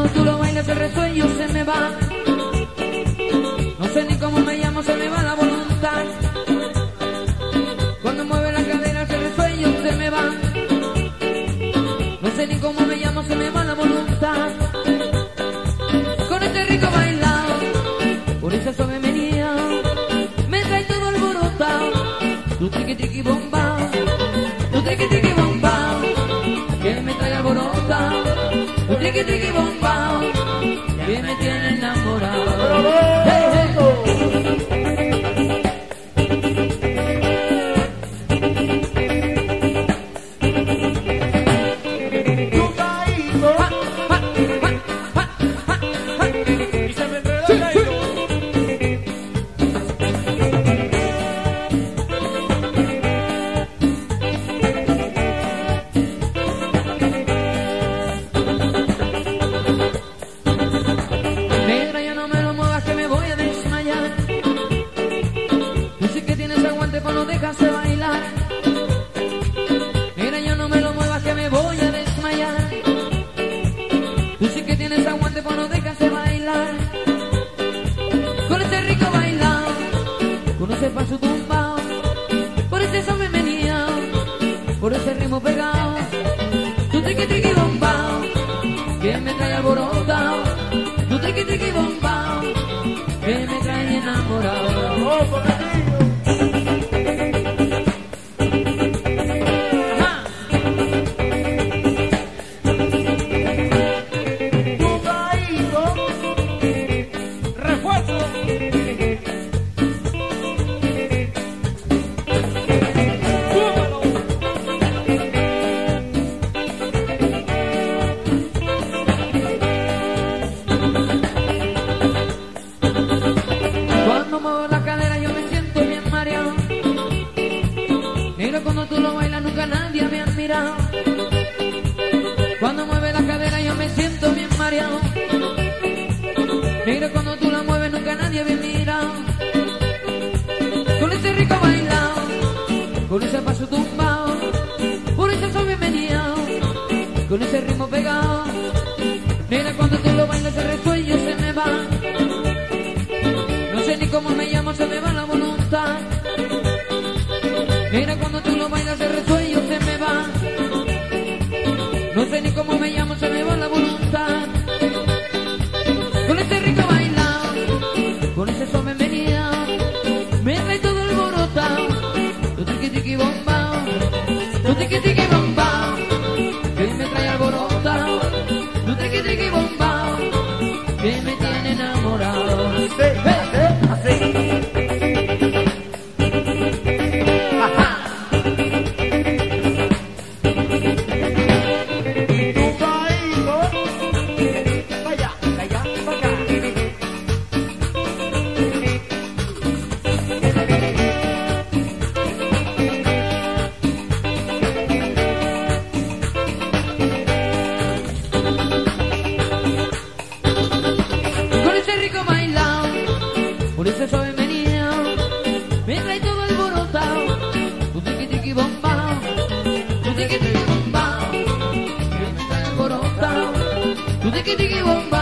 cuando tú lo bailas el resuello se me va. No sé ni cómo me llamo, se me va la voluntad. Cuando mueve la cadera el resuello se me va. No sé ni cómo me llamo, se me va la voluntad. Con este rico bailado, por esa suave me trae todo alborotado. Tu triqui diggy diggy bong. Cuando mueve la cadera yo me siento bien mareado. Mira cuando tú la mueves nunca nadie me mira. Con ese rico bailado, con ese No sé ni cómo me llamo. diggy diggy bomb, diggy diggy bomb.